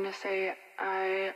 just calling to say I